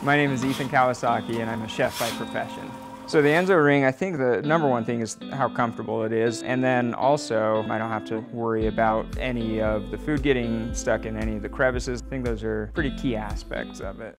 My name is Ethan Kawasaki and I'm a chef by profession. So the Enso ring, I think the number one thing is how comfortable it is. And then also, I don't have to worry about any of the food getting stuck in any of the crevices. I think those are pretty key aspects of it.